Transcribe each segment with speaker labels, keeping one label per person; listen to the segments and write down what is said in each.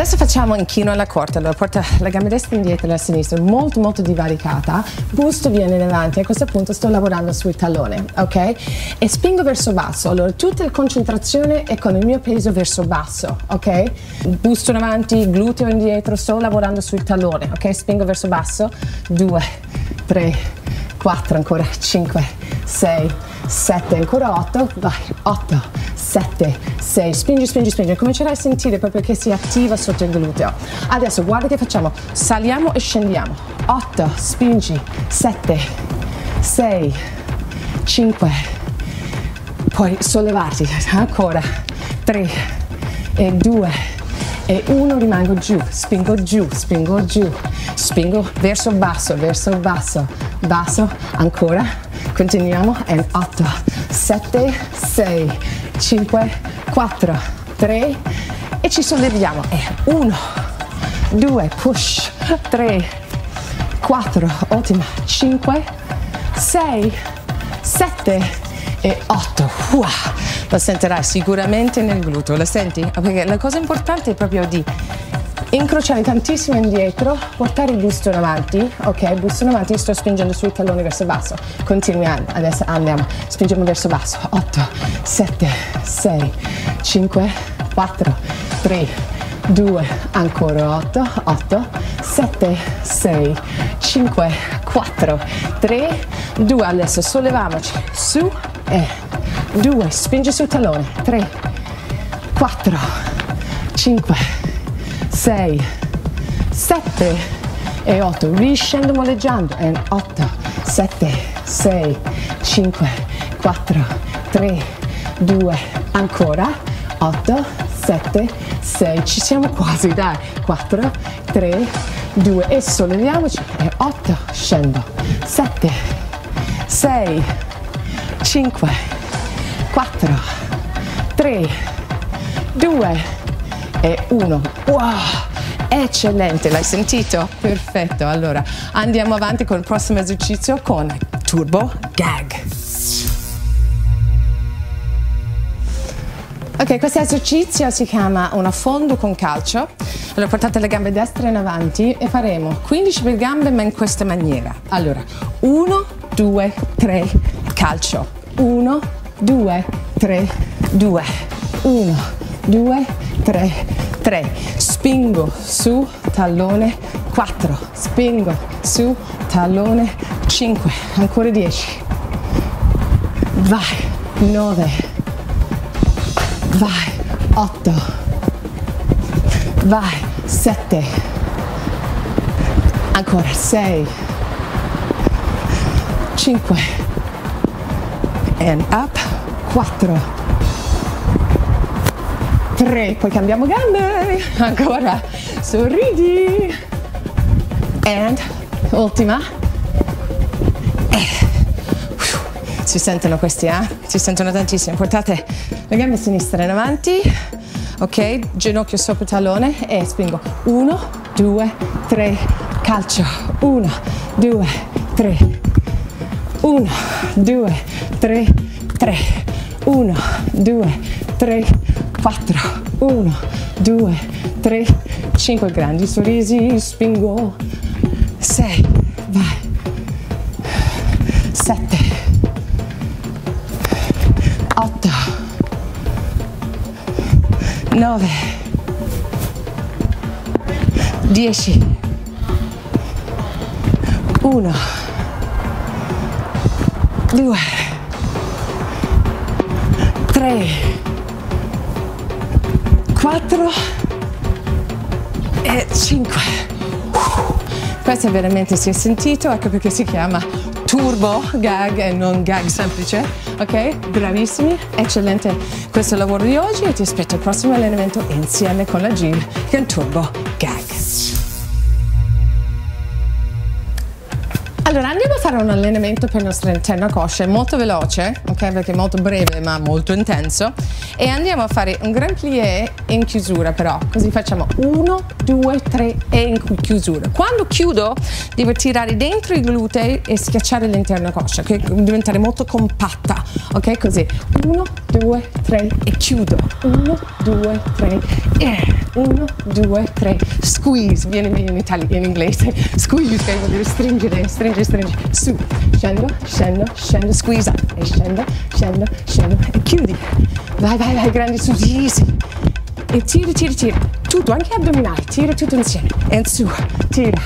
Speaker 1: Adesso facciamo inchino alla corte, allora porta la gamba destra indietro e la sinistra, molto molto divaricata, busto viene in avanti, a questo punto sto lavorando sui talloni, ok? E spingo verso basso, allora tutta la concentrazione è con il mio peso verso basso, ok? Busto in avanti, gluteo indietro, sto lavorando sui talloni, ok? Spingo verso basso, 2, 3, 4, ancora 5, 6, 7, ancora 8, vai, 8, 7, 6, spingi, spingi, spingi, comincerai a sentire proprio che si attiva sotto il gluteo. Adesso guarda che facciamo, saliamo e scendiamo, 8, spingi, 7, 6, 5, poi sollevarti, ancora, 3 e 2 e 1, rimango giù, spingo giù, spingo giù, spingo verso basso, verso basso, basso, ancora, continuiamo, e 8, 7, 6, 5, 4, 3 e ci solleviamo, e 1, 2, push, 3, 4, ottima, 5, 6, 7 e 8, wow, lo sentirai sicuramente nel gluteo, lo senti? Perché la cosa importante è proprio di incrociare tantissimo indietro, portare il busto in avanti, ok, busto in avanti, sto spingendo sui talloni verso basso, continuiamo, adesso andiamo, spingiamo verso basso, 8, 7, 6, 5, 4, 3, 2, ancora 8, 8, 7, 6, 5, 4, 3, 2, adesso solleviamoci su e 2, spingi sul tallone, 3, 4, 5, 6, 7 e 8. Riscendo molleggiando. E 8, 7, 6, 5, 4, 3, 2, ancora. 8, 7, 6. Ci siamo quasi, dai. 4, 3, 2 e solleviamoci. E 8, scendo. 7, 6, 5, 4, 3, 2, e uno. Wow! Eccellente, l'hai sentito? Perfetto, allora andiamo avanti con il prossimo esercizio con Turbo Gag. Ok, questo esercizio si chiama un affondo con calcio. Allora portate le gambe destre in avanti e faremo 15 per gambe ma in questa maniera. Allora, 1, 2, 3, calcio. 1, 2, 3, 2. 1, 2, 3, 3. Spingo su, tallone, 4. Spingo su, tallone, 5. Ancora 10. Vai, 9. Vai, 8. Vai, 7. Ancora 6. 5. And up, 4. 3, poi cambiamo gambe, ancora, sorridi, and, ultima, eh. si sentono questi, eh? Si sentono tantissimo, portate le gambe sinistre in avanti, ok, ginocchio sopra tallone e spingo, 1, 2, 3, calcio, 1, 2, 3, 1, 2, 3, 3, 1, 2, 3, 4, 1, 2, 3, 5 grandi sorrisi, spingo, 6, vai, 7, 8, 9, 10, 1, 2, 3, 4 e 5. Questo è veramente si è sentito, ecco perché si chiama turbo gag e non gag semplice. Ok? Bravissimi, eccellente questo lavoro di oggi e ti aspetto al prossimo allenamento insieme con la Jill che è un turbo gag. Allora andiamo a fare un allenamento per la nostra interna coscia, è molto veloce, ok? Perché è molto breve ma molto intenso. E andiamo a fare un grand plié in chiusura però, così facciamo 1, 2, 3 e in chiusura. Quando chiudo devo tirare dentro i glutei e schiacciare l'interna coscia, che diventare molto compatta, ok? Così 1, 2, 3 e chiudo. 1, 2, 3 e 1, 2, 3. Squeeze, viene in, italiano, in inglese. Squeeze, che vuol dire stringere, stringere, stringere. Su, scendo, scendo, scendo, squeeze up. E scendo, scendo, scendo e chiudi. Vai, vai, vai, grandi su, easy. E tira, tira, tira. Tutto, anche addominali. Tira tutto insieme. E su, tira.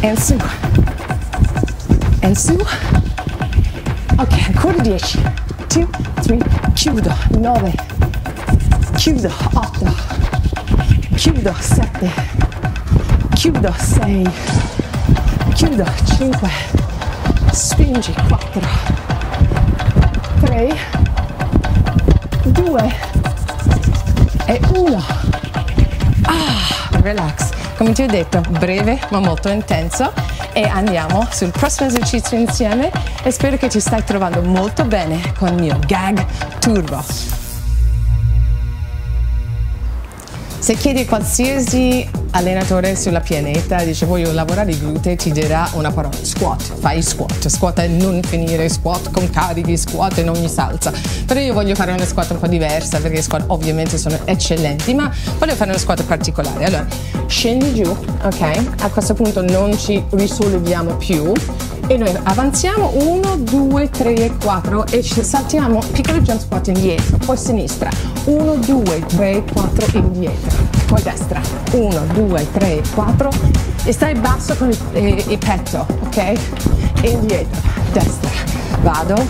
Speaker 1: E su. E su. Ok, ancora 10. 2, 3, chiudo. 9. Chiudo. 8. Chiudo. 7. Chiudo. 6. Chiudo. 5. Spingi. 4. 3. 2. E 1. Ah, relax. Come ti ho detto, breve ma molto intenso e andiamo sul prossimo esercizio insieme e spero che ti stai trovando molto bene con il mio gag turbo. Se chiedi qualsiasi allenatore sulla pianeta, dice voglio lavorare i glutei, ti dirà una parola, squat, fai squat, squat e non finire, squat con carichi, squat in ogni salsa. Però io voglio fare una squat un po' diversa, perché le squat ovviamente sono eccellenti, ma voglio fare una squat particolare. Allora, scendi giù, ok? A questo punto non ci risolleviamo più, e noi avanziamo 1, 2, 3 e 4 e ci saltiamo piccolo jump squat indietro, poi sinistra 1, 2, 3, 4 indietro, poi destra. 1, 2, 3, 4 e stai basso con il, il, il petto, ok? E indietro, destra, vado,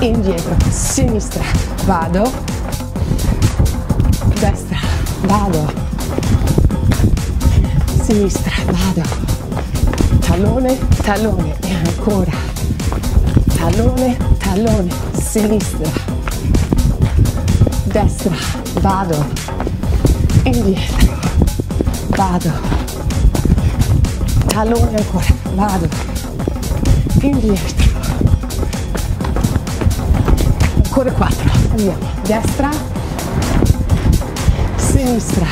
Speaker 1: indietro, sinistra, vado, destra, vado, sinistra, vado. Talone, talone e ancora. Talone, talone, sinistra, destra, vado, indietro, vado, talone ancora, vado, indietro, ancora quattro, andiamo, destra, sinistra,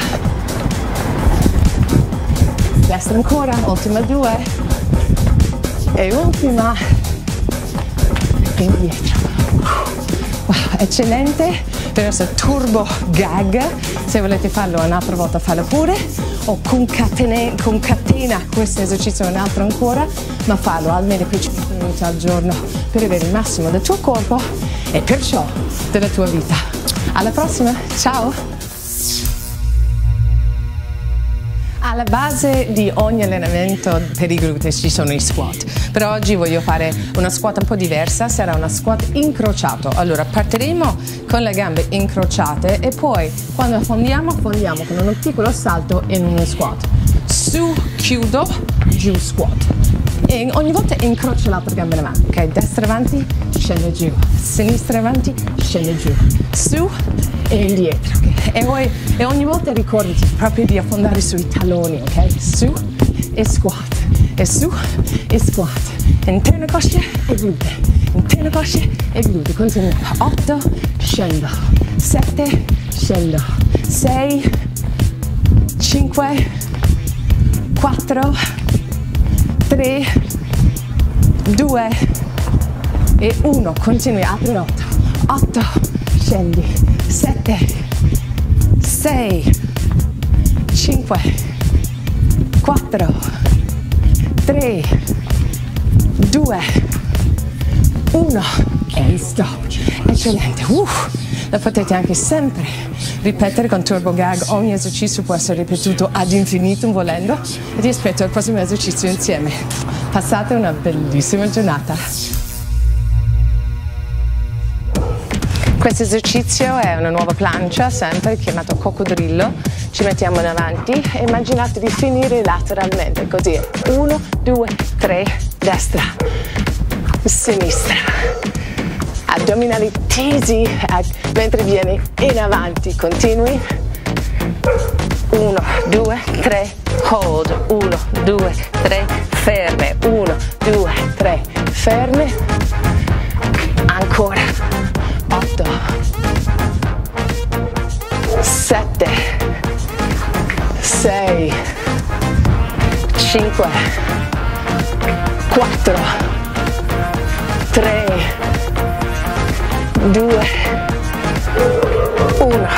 Speaker 1: destra ancora, ultima due, e ultima. Indietro wow, eccellente questo turbo gag. Se volete farlo un'altra volta fallo pure. O concatena, concatena questo esercizio un altro ancora ma fallo almeno 15 minuti al giorno per avere il massimo del tuo corpo e perciò della tua vita. Alla prossima ciao Alla base di ogni allenamento per i glutei ci sono i squat, però oggi voglio fare una squat un po' diversa, sarà una squat incrociato. Allora partiremo con le gambe incrociate e poi quando affondiamo, affondiamo con un piccolo salto in uno squat. Su, chiudo, giù, squat. E ogni volta incrocio l'altra gamba in avanti, ok? Destra avanti, scende giù, sinistra avanti, scende giù, su e indietro, ok? E, poi, e ogni volta ricordati proprio di affondare sui taloni, ok? Su e squat, e su e squat. Interno coscia e glute, interno coscia e glute. Continuiamo. 8, scendo. 7, scendo. 6, 5, 4, 3, 2 e 1. Continui, apri 8. 8, scendi. 7, 6, 5, 4, 3, 2, 1 e stop. Eccellente. Uh, lo potete anche sempre ripetere con Turbo Gag. Ogni esercizio può essere ripetuto ad infinito volendo. E ti aspetto al prossimo esercizio insieme. Passate una bellissima giornata. Questo esercizio è una nuova plancia, sempre chiamata coccodrillo. Ci mettiamo davanti e immaginate di finire lateralmente, così. Uno, due, tre, destra, sinistra. Addominali tesi ecco. mentre vieni in avanti, continui. Uno, due, tre, hold. Uno, due, tre, ferme. Uno, due, tre, ferme. Ancora. 5, 4, 3, 2, 1.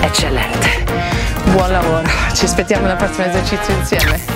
Speaker 1: Eccellente. Buon lavoro. Ci aspettiamo al prossimo esercizio insieme.